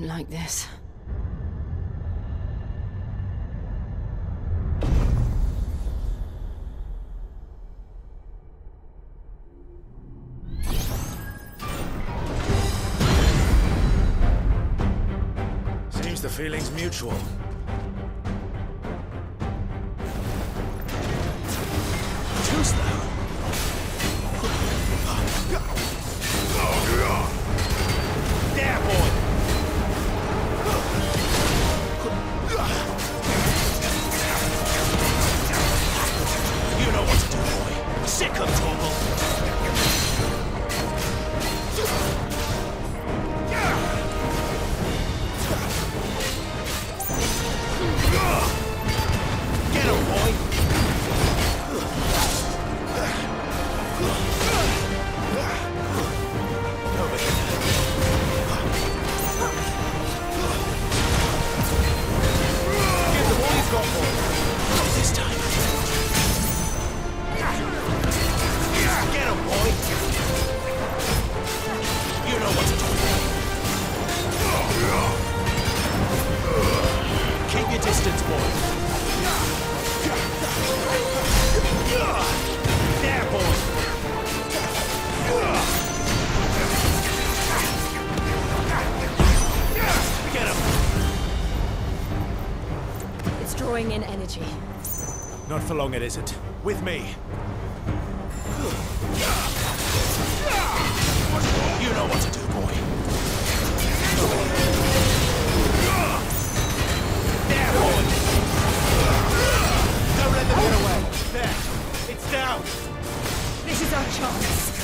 like this. Seems the feeling's mutual. Get him, boy! Drawing in energy. Not for long it isn't. With me. You know what to do, boy. There, boy! Don't let them get away. There. It's down. This is our chance.